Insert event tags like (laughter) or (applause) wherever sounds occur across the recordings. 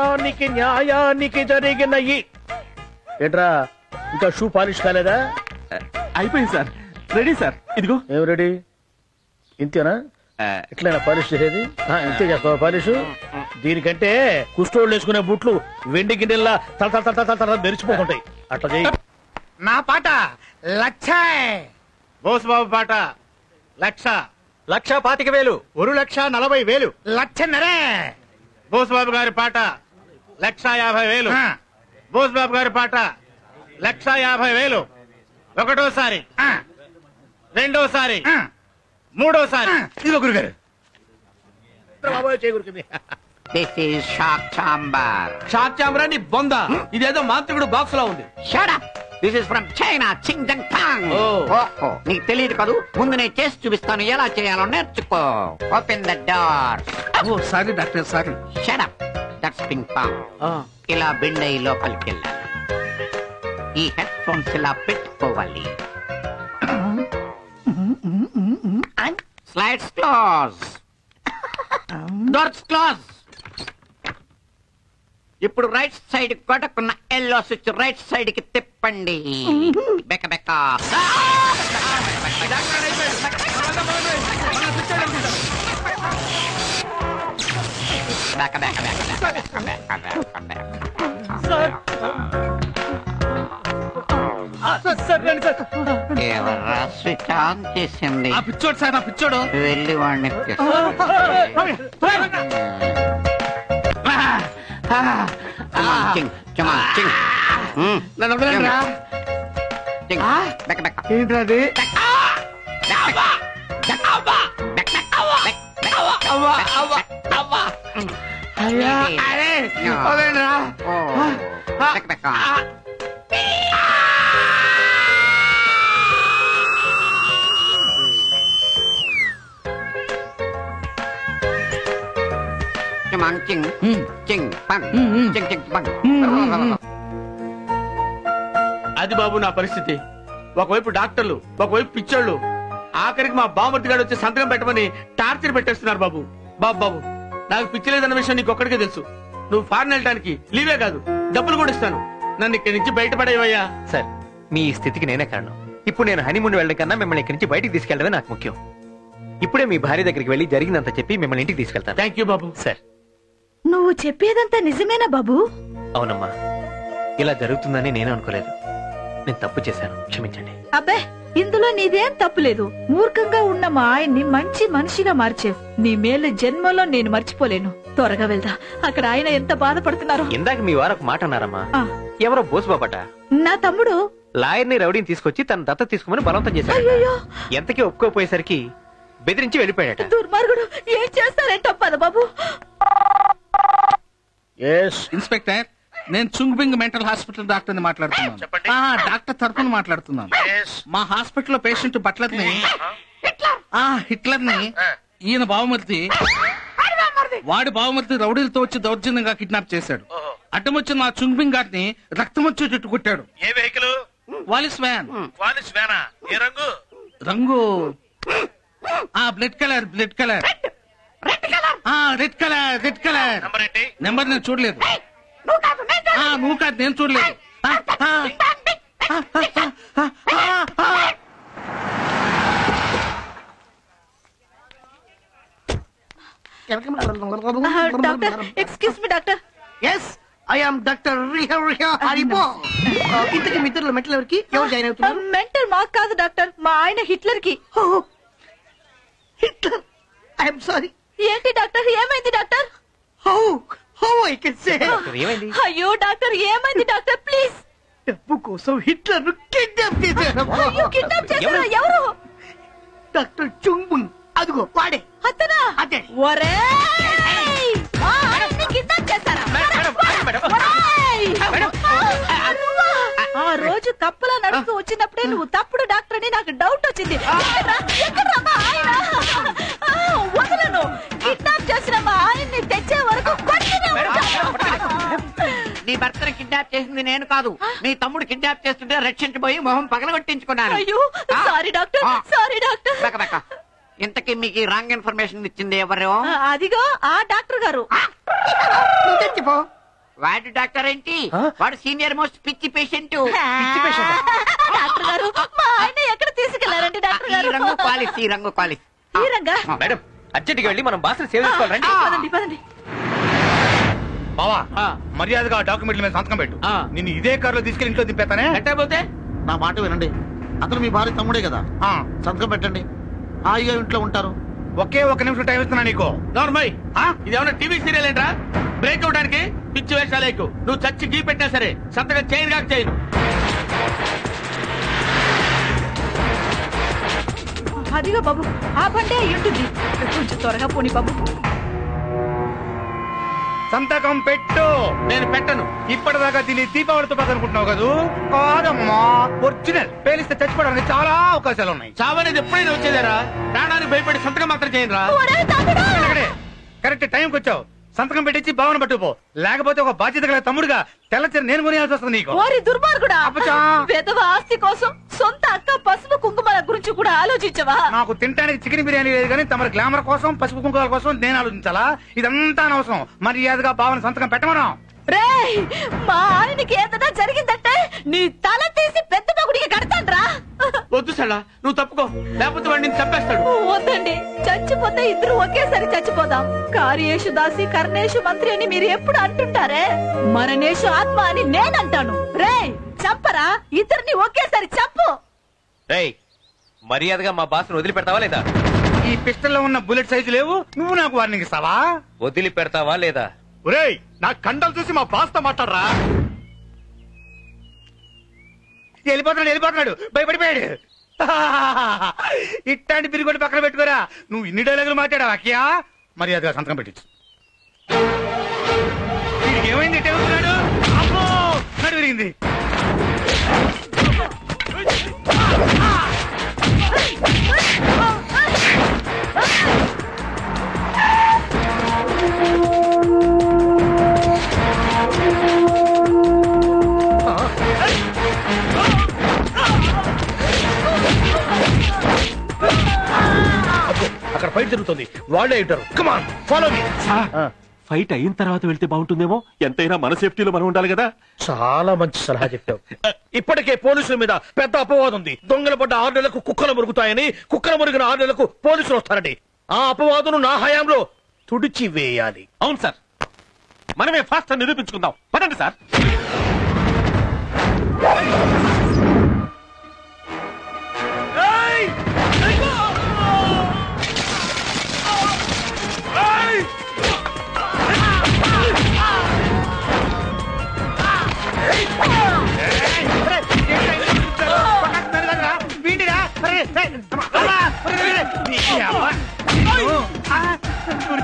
చట్టానికి న్యాయానికి జరిగిన ఈ ఏట్రా ఇంకా షూ పాలిష్ కాలేదా? అయిపోయింది సార్. Ready sir. ఇదిగో. ఏం రెడీ? ఇంతేనా? ఎట్లయినా పాలిష్ చేసేది? ఆ, ఇంతే చేస్తావా పాలిష్? దీనికంటే కుష్టోళ్ళు వేసుకునే బుట్లు వెండి గిన్నెల్లా తల తల తల తల తల మెరిచిపోతుంటాయి అట్లా చేయి నా పాట లక్షాయ్ బోస్ బాబు పాట లక్ష. లక్ష పాతిక వేలు. ఒక లక్ష నలభై వేలు. లక్షన్నరే. బోస్ బాబు గారి పాట లక్ష యాభై వేలు. బాబు గారి పాట లక్ష యాభై వేలు. ఒకటోసారి. రెండోసారి. మూడోసారి. ఇదిగో గురుగారు. This is shock chamber shock బొంద. ఇదేదో మాంత్రికుడు బాక్స్లో ఉంది. Shut up this is from China Ching Jung Tang ఓ. ఓహో నీకు తెలియదు కదూ? ముందు నేను చేసి చూపిస్తాను. ఎలా చేయాలో నేర్చుకో. Open the door oh sorry doctor sorry. Shut up ping pong ఇలా బెండ్ అయ్యి లోపలికి వెళ్ళాలి ఈ హెడ్ ఫోన్స్ ఇలా పెట్టుకోవాలి స్లైడ్స్ క్లోజ్ డోర్స్ క్లోజ్ ఇప్పుడు రైట్ సైడ్ కొట్టకున్న ఎల్లో స్విచ్ రైట్ సైడ్కి తిప్పండి బెక్క బెక్క ఎవర్రా స్విచ్ ఆన్ చేసింది ఆ పిచ్చోడు సార్ ఆ పిచ్చోడు. వెళ్ళి వాడిని చింగ్ చుమాన్ చింగ్ నన్ను అయ్యా అరే వదలండిరా. చింగ్ చింగ్ పంగ్ చింగ్ చింగ్ పంగ్ అది బాబు నా పరిస్థితి. ఒకవైపు డాక్టర్లు ఒకవైపు పిచ్చోళ్ళు. ఆఖరికి మా బామర్తి గారు వచ్చి సంతకం పెట్టమని టార్చర్ పెట్టేస్తున్నారు బాబు. బాబు బాబు. నాకు పిచ్చి లేదన్న విషయం నీకు ఒక్కడికే తెలుసు. నువ్వు ఫారెన్ వెళ్ళడానికి లీవే కాదు డబ్బులు కూడా ఇస్తాను. నన్ను ఇక్కడి నుంచి బయటపడేవయ్యా. సార్ మీ ఈ స్థితికి నేనే కారణం. ఇప్పుడు నేను హనీమూన్ వెళ్ళడం కన్నా మిమ్మల్ని ఇక్కడి నుంచి బయటికి తీసుకెళ్ళడమే నాకు ముఖ్యం. ఇప్పుడే మీ భార్య దగ్గరికి వెళ్ళి జరిగినంత చెప్పి మిమ్మల్ని ఇంటికి తీసుకెళ్తాను. థ్యాంక్ యూ బాబు. సార్. నువ్వు చెప్పేదంతా నిజమేనా బాబు? అవునమ్మా. ఇలా జరుగుతుందని నేను అనుకోలేదు. నేను తప్పు చేశాను. క్షమించండి. అబ్బే ఇందులో నీదేం తప్పులేదు. మూర్ఖంగా ఉన్న మా ఆయన్ని మంచి మనిషిగా మార్చేవ్ నీ మేలు జన్మలో నేను మర్చిపోలేను. త్వరగా వెళ్దా. అక్కడ ఆయన ఎంత బాధపడుతున్నారో. ఇందాక మీ వారు ఒక మాట అన్నారమ్మా. ఆ, ఎవరో బోసుబాబట నా తమ్ముడు? లాయర్ని రౌడీని తీసుకొచ్చి తన దత్త తీసుకోమని బలవంతం చేశాడు ఎంతకీ ఒప్పుకోపోయేసరికి బెదిరించి వెళ్ళిపోయాడట. దుర్మార్గుడు! ఏం చేస్తారేంటో పద బాబు. ఎస్ ఇన్స్పెక్టర్ నేను చుంగ్బింగ్ మెంటల్ హాస్పిటల్ డాక్టర్ని మాట్లాడుతున్నాను ఆ, డాక్టర్ తరఫున మాట్లాడుతున్నాను. మా హాస్పిటల్లో పేషెంట్ బట్లర్ని ఆ హిట్లర్. ని ఈయన బావమర్తి వాడి బావమర్తి రౌడీలతో వచ్చి దౌర్జన్యంగా కిడ్నాప్ చేశాడు. అడ్డం వచ్చిన మా చుంగ్బింగ్ గారిని రక్తం వచ్చేటట్టు కొట్టాడు. ఏ వెహికల్? Qualis van. క్వాలిస్ వేనా ఏ రంగు? రంగు. ఆ బ్లడ్ కలర్ బ్లడ్ కలర్. ఆ red colour red colour. Number ఏంటి? నెంబర్ నేను చూడలేదు. నువ్వు కాదు నేను చూడలేదు. Doctor excuse me doctor. Yes I am doctor Riha రిహా హరిబో ఇంతకి మిత్రులు మెట్ల ఎవరికి? ఎవరు జాయిన్ అవుతున్నారు? మెంటల్ మాకు కాదు డాక్టర్. మా ఆయన హిట్లర్కి హిట్లర్. ఐఎమ్ సారీ ఏంటి డాక్టర్? ఏమైంది doctor? How how I can say ఏమైంది? అయ్యో డాక్టర్ ఏమైంది డాక్టర్? ప్లీజ్. డబ్బు కోసం హిట్లర్ను కిడ్నాప్ చేశారు అయ్యో కిడ్నాప్ చేశారా ఎవరు? డాక్టర్ చుంగుంగ్ అదిగో వాడే. అతనా? అదే? ఒరేయ్! ఆ, రోజు కప్పలా నడుస్తూ వచ్చినప్పుడే నువ్వు తప్పుడు డాక్టర్ అని నాకు డౌట్ వచ్చింది. వదలను. కిడ్నాప్ చేసిన మా ఆయన్ని నీ భర్తను కిడ్నాప్ చేసింది నేను కాదు. నీ తమ్ముడు కిడ్నాప్ చేస్తుంటే రక్షించబోయి మొహం పగలగొట్టించుకున్నాను. అయ్యో సారీ డాక్టర్. సారీ డాక్టర్ ఇంతకీ మీకు రాంగ్ ఇన్ఫర్మేషన్ ఇచ్చింది ఎవరు? అదిగో ఆ డాక్టర్ గారు. తెచ్చిపో. వాడు డాక్టర్ ఏంటి? వాడు సీనియర్ మోస్ట్ పిచ్చి పేషెంట్ డాక్టర్ గారు మా ఆయన ఎక్కడ తీసుకెళ్ళారండి డాక్టర్ ఈ గారు రంగు క్వాలిస్ ఈ రంగు క్వాలిస్ ఈ రంగా? మేడం అర్జెంట్గా వెళ్ళి మనం బాస్ని సేవ్ చేసుకోవాలి రండి. పదండి పదండి. బావా ఆ. మర్యాదగా డాక్యుమెంట్ల మీద సంతకం పెట్టు. నిన్ను ఇదే కారులో తీసుకెళ్ళి ఇంట్లో దింపేతానే ఎట్టయిపోతే నా మాట వినండి. అతను మీ భార్య తమ్ముడే కదా. ఆ. సంతకం పెట్టండి. హాయిగా ఇంట్లో ఉంటారు. ఒకే ఒక నిమిషం టైం ఇస్తున్నా నీకు. నార్మల్? ఇది ఏమన్నా టీవీ సీరియల్ ఏంట్రా? బ్రేక్ అవడానికి పిచ్చి వేషాలేకు నువ్వు చచ్చి గీ పెట్టినా సరే సంతకం చేయను కాక చేయను అదిగో బాబు ఆ బండే అయి ఉంటుంది కొంచెం త్వరగా పోని బాబు. సంతకం పెట్టు. నేను పెట్టను. ఇప్పటిదాకా దీన్ని దీపావళితో పాటు అనుకుంటున్నావు కదూ? కాదమ్మా ఒరిజినల్. పేలిస్తే చచ్చిపోవడానికి చాలా అవకాశాలు ఉన్నాయి. చావనేది ఎప్పుడైనా వచ్చేదారా? ప్రాణానికి భయపడి సంతకం మాత్రం తమ్ముడు! ఇక్కడే కరెక్ట్ టైంకి వచ్చావు సంతకం పెట్టించి భావన పట్టుకుపో. లేకపోతే ఒక బాధ్యత గల తమ్ముడుగా తెల్లచీర నేను కొనియాల్సి వస్తుంది నీకు. ఓరి దుర్మార్గుడా! అబ్బచా! విధవ ఆస్తి కోసం సొంత అక్క పసుపు కుంకుమల గురించి కూడా ఆలోచించవా? నాకు తినడానికి చికెన్ బిర్యానీ లేదు కానీ తమ గ్లామర్ కోసం పసుపు కుంకాల కోసం నేను ఆలోచించాలా? ఇదంతా అనవసరం. మర్యాదగా భావన సంతకం పెట్టమను. రేయ్ మా ఆయనకి ఏదైనా జరిగిందంటే నీ తల తీసి పెద్ద మగుడికి వద్దు సడా నువ్వు తప్పుకో. లేకపోతే వాడిని నిన్ను చంపేస్తాడు. వద్దండి. చచ్చిపోతే ఇద్దరు ఒకేసారి చచ్చిపోదాం. కార్యేషు దాసి కర్ణేషు మంత్రి అని మీరు ఎప్పుడు అంటుంటారే? మరణేషు ఆత్మ అని నేనంటాను. రేయ్ చంపరా? ఇద్దరిని ఒకేసారి చంపు. రేయ్ మర్యాదగా మా బాస్ను వదిలిపెడతావా లేదా? ఈ పిస్టల్లో ఉన్న బుల్లెట్ సైజు లేవు. నువ్వు నాకు వార్నింగ్ ఇస్తావా? వదిలిపెడతావా లేదా? ఒరేయ్ నా కండలు చూసి మా బాస్తో మాట్లాడరా వెళ్ళిపోతున్నాడు వెళ్ళిపోతున్నాడు భయపడిపోయాడు ఇట్లాంటి పిరిగొడ్డు పక్కన పెట్టుకోరా నువ్వు ఇన్ని డైలాగులు మాట్లాడావు అక్కయా మర్యాదగా సంతకం పెట్టించు వీడికి ఏమైంది ఎట్టే ఉంటున్నాడు అమ్మో నడు విరిగింది అక్కడ ఫైట్ జరుగుతుంది. వాళ్ళే ఉంటారు. కమాన్ ఫాలో మీ ఫైట్ అయిన తర్వాత వెళ్తే బాగుంటుందేమో? ఎంతైనా మన సేఫ్టీలో మనం ఉండాలి కదా? చాలా మంచి సలహా చెప్పావు. ఇప్పటికే పోలీసుల మీద పెద్ద అపవాదం ఉంది. దొంగల పడ్డ ఆరు నెలలకు కుక్కలు మురుగుతాయని కుక్కలు మురిగిన ఆరు నెలలకు పోలీసులు వస్తారని. ఆ అపవాదును నా హయాంలో తుడిచి వేయాలి. అవును సార్. మనమే ఫాస్ట్ నిరూపించుకుందాం. పదండి సార్.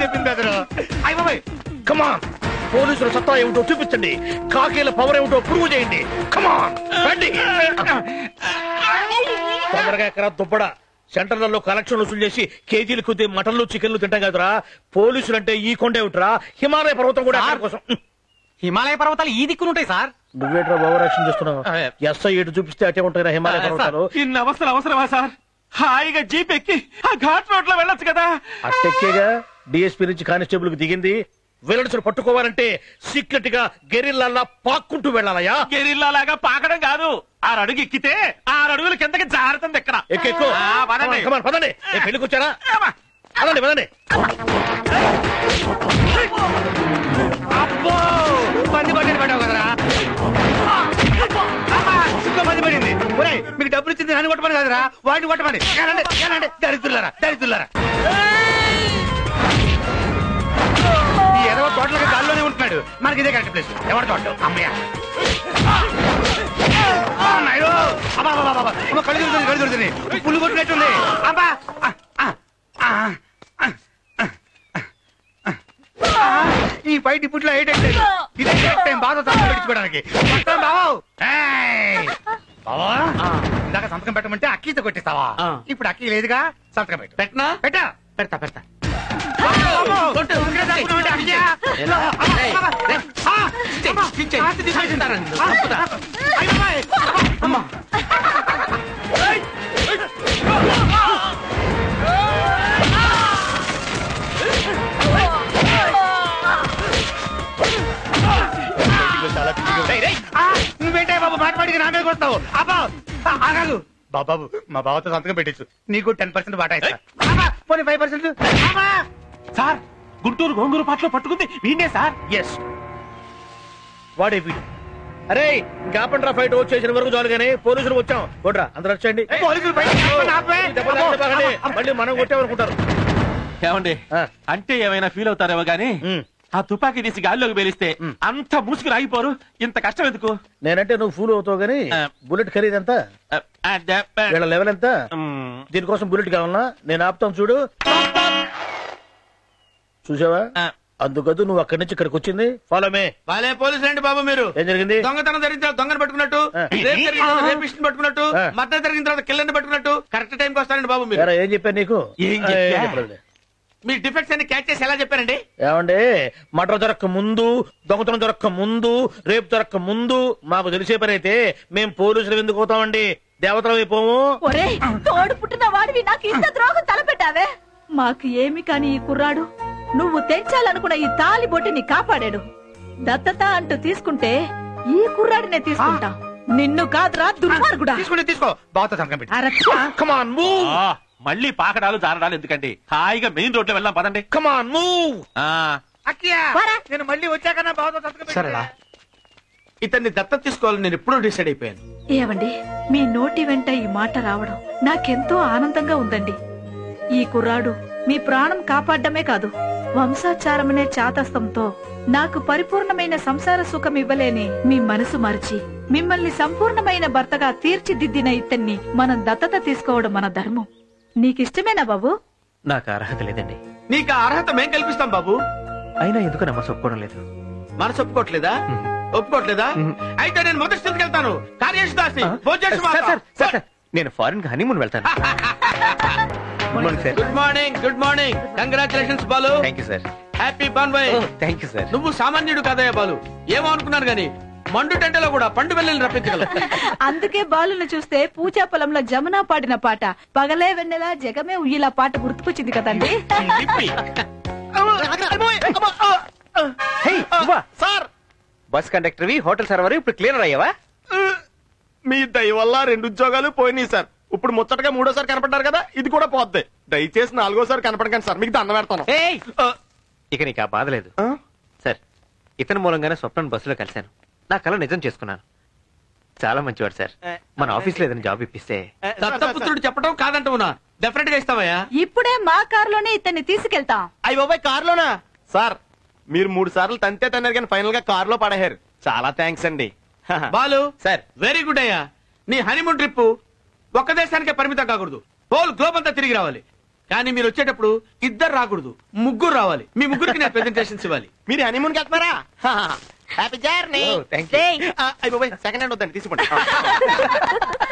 చెప్పింది బెదరు అయ్య బాబాయ్ కమాన్ పోలీసుల సత్తా ఏమిటో చూపించండి కాకీల పవర్ ఏమిటో ప్రూవ్ చేయండి కమాన్ రండి తొందరగా ఎక్కడ దుబ్బడ సెంటర్లలో కలెక్షన్ వసూలు చేసి కేజీలు కొద్ది మటన్లు చికెన్లు తింటాం కదరా పోలీసులు అంటే ఈ కొండ ఏమిట్రా హిమాలయ పర్వతం కూడా కోసం హిమాలయ పర్వతాలు ఈ దిక్కునుంటాయి సార్ నువ్వేట్రా ఓవర్ యాక్షన్ చేస్తున్నావు? ఎస్ఐ ఎటు చూపిస్తే అటే ఉంటాయి హిమాలయ పర్వతాలు. ఇన్ని అవసరం అవసరమా సార్? హాయిగా జీప్ ఎక్కి ఆ ఘాట్ రోడ్లో వెళ్ళొచ్చు కదా. అట్టెక్కేగా? డిఎస్పీ నుంచి కానిస్టేబుల్కి దిగింది. విలన్స్ను పట్టుకోవాలంటే సీక్రెట్గా గెరిల్లా పాక్కుంటూ వెళ్ళాలయా గెరిల్లా లాగా పాకడం కాదు. ఆరు అడుగు ఎక్కితే ఆరు అడుగుల కిందకి జారుతుంది ఎక్కడ ఎక్కెక్కు ఆ, పదండి. పదండి. ఏ పెళ్ళికి వచ్చారా? పదండి పదండి. అబ్బో! పంది పడ్డాడు పడ్డావు కదరా. ఒరేయ్ మీకు డబ్బులు ఇచ్చింది నన్ను కొట్టమని కాదురా వాడిని కొట్టమని. ఏనండి ఏనండి దరిద్రులారా దరిద్రులారా. ఈ ఎదవ తోటలకి గాల్లోనే ఉంటున్నాడు. మనకి ఇదే కరెక్ట్ ప్లేస్. ఎవరి తోట? అమ్మయ్య. ఆ, నాయనో. అబ్బా, అబ్బా, అబ్బా, అబ్బా. అమ్మ, కళ్ళు తిరుగుతుంది కళ్ళు తిరుగుతుంది. పుల్లు కొట్టినట్టుంది అబ్బా ఆ, ఆ, ఆ, ఆ, ఆ. ఈ ఫైట్ ఇప్పట్లో ఏంటంటే ఇదే కరెక్ట్ టైం బాధ సంతకం పెట్టించుకోవడానికి వస్తాం బావు. ఏయ్! బావా ఇందాక సంతకం పెట్టమంటే అక్కీతో కొట్టిస్తావా ఆ. ఇప్పుడు అక్కీ లేదుగా సంతకం పెట్టు పెట్టనా పెట్టా పెడతా పెడతా కొట్టు, ఇక్కడ దాక్కున్నావంటే. ఎలా? ఏయ్. ఏయ్. ఆ. ఆ, నిన్ను. అయ్య. అమ్మా ఆ మాటవాడికి నా మీదకి వస్తావు అబ్బా ఆగాగు. బాబాబు మా బాబుతో సంతకం పెట్టచ్చు నీకు టెన్ పర్సెంట్ బాటా ఇస్తా. పోనీ five percent. Sir Guntur gongura పాటలో పట్టుకుంది. వీడే సార్. ఎస్ వాడే వీడు. అరే కాపండ్రా ఫైట్ ఓట్ చేసిన వరకు చాలు కానీ పోలీసులు వచ్చాం. కొట్రా అందరు వచ్చండి మళ్ళీ మనం కొట్టామనుకుంటారు. ఏమండి? అంటే ఏమైనా ఫీల్ అవుతారేమో కానీ ఆ తుపాకీ తీసి గాల్లోకి పేలిస్తే అంత మూసుకుని ఆగిపోరు ఇంత కష్టం ఎందుకు? నేనంటే నువ్వు ఫూల్ అవుతావు ఆ. బుల్లెట్ ఖరీదు ఎంత వీళ్ళ లెవెల్ ఎంత? దీనికోసం బుల్లెట్ కావాలన్నా నేను ఆపుతాను చూడు. చూసావా. అందుకదు నువ్వు అక్కడి నుంచి ఇక్కడికి వచ్చింది. ఫాలో మే వాళ్ళే పోలీసులు అండి బాబు మీరు? ఏం జరిగింది? దొంగతనం జరిగిన తర్వాత దొంగను పట్టుకున్నట్టు. రేపు జరిగిన రేపిస్ట్ని పట్టుకున్నట్టు. మద్దతు జరిగిన తర్వాత కిల్లర్ని పట్టుకున్నట్టు కరెక్ట్ టైంకి వస్తారండి బాబు మీరు. ఏం చెప్పాను నీకు ఏం ఆ, చెప్పా? చెప్పలేదులే. మీ డిఫెక్ట్స్ అన్ని క్యాచ్ చేసి ఎలా చెప్పారండి? ఏమండి? మటర్ దొరక్క ముందు దొంగతనం దొరక్క ముందు రేపు దొరక్క ముందు మాకు తెలిసే పని అయితే మేం పోలీసులు ఎందుకు పోతామండి దేవతలు అయిపోము. ఒరే తోడు పుట్టిన వాడివి నాకు ఇంత ద్రోహం తలపెట్టావే? మాకు ఏమి కాని ఈ కుర్రాడు? నువ్వు తెంచాలనుకున్న ఈ తాలి బొట్టిని కాపాడాడు. దత్తత అంటూ తీసుకుంటే ఈ కుర్రాడినే తీసుకుంటా. నిన్ను కాదురా దుర్మార్గుడా. తీసుకుంటే తీసుకో. బావతో సంతకం పెట్టి. అరచ్చ. కమాన్ మూవ్ మళ్ళీ పాకడాలు జారడాలు ఎందుకండి? హాయిగా మెయిన్ రోడ్లో వెళ్దాం పదండి. కమాన్ మూవ్ ఆ, అక్కయ్య నేను మళ్ళీ వచ్చాక నా బావతో సంతకం సరేనా పెట్టి ఇతన్ని దత్తత తీసుకోవాలని నేను ఎప్పుడూ డిసైడ్ అయిపోయాను. ఏవండి మీ నోటి వెంట ఈ మాట రావడం నాకెంతో ఆనందంగా ఉందండి. ఈ కుర్రాడు మీ ప్రాణం కాపాడమే కాదు వంశాచారమనే చాతస్తంతో నాకు పరిపూర్ణమైన సంసార సుఖం ఇవ్వలేని మీ మనసు మరిచి మిమ్మల్ని సంపూర్ణమైన భర్తగా తీర్చిదిద్దిన ఇతన్ని మనం దత్తత తీసుకోవడం మన ధర్మం. నీకిష్టమేనా బాబు? నాకు అర్హత లేదండి. నీకు ఆ అర్హత మేం కల్పిస్తాం బాబు. అయినా ఎందుకు నమ్మసం ఒప్పుకోవడం లేదు. మనసు ఒప్పుకోవట్లేదా? ఒప్పుకోవట్లేదా? అయితే నేను మొదటి స్థితికి వెళ్తాను. కార్యేష్ దాసి భోజేష్ సార్, సార్, సార్, సార్, నేను ఫారిన్కి హనీమూన్ వెళ్తాను. Good morning sir good morning good morning congratulations Balu. Thank you sir happy బాన్బాయ్ thank you sir నువ్వు సామాన్యుడు కాదయ్యా బాలు. ఏమో అనుకున్నాను గాని మండు టెంటలో కూడా పండు వెళ్ళని రప్పించగలవు అందుకే బాలుని చూస్తే పూజా పొలంలో జమున పాడిన పాట పగలే వెన్నెలా జగమే ఉయ్యిలా పాట గుర్తుకొచ్చింది కదండి. Sir. Bus conductor hotel server ఇప్పుడు క్లియర్ అయ్యావా? మీ దయ వల్ల రెండు ఉద్యోగాలు పోయినాయి సార్. ఇప్పుడు ముచ్చటగా మూడోసారి కనపడ్డారు కదా ఇది కూడా పోద్ది. దయచేసి నాలుగోసారి కనపడకండి సార్. మీకు దండం పెడతాను. ఏయ్! ఇక నీకు ఆ బాధ లేదు. సార్ ఇతని మూలంగానే స్వప్నం బస్సులో కలిశాను. నా కళ నిజం చేసుకున్నాను. చాలా మంచివాడు సార్. మన ఆఫీస్లో ఏదైనా జాబ్ ఇప్పిస్తే. దత్తపుత్రుడు చెప్పడం కాదంటావునా డెఫినెట్గా ఇస్తావయ్యా? ఇప్పుడే మా కారులోనే ఇతన్ని తీసుకెళ్తాం. అయ్యి బాబాయ్ కారులోనా? సార్ మీరు మూడు సార్లు తంతే తన్నారు కానీ ఫైనల్గా కారులో పడేశారు. చాలా థ్యాంక్స్ అండి. (laughs) బాలు సార్. వెరీ గుడ్ అయ్యా. నీ హనీమూన్ ట్రిప్ ఒక్క దేశానికే పరిమితం కాకూడదు. హోల్ గ్లోబ్ అంతా తిరిగి రావాలి. కానీ మీరు వచ్చేటప్పుడు ఇద్దరు రాకూడదు. ముగ్గురు రావాలి. మీ ముగ్గురికి నేను ప్రెజెంటేషన్స్ ఇవ్వాలి. మీరు హనీమూన్కి వెళ్తున్నారా? (laughs) Happy journey thank you second hand వద్దండి తీసుకోండి. (laughs)